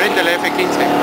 diferente a la F-15.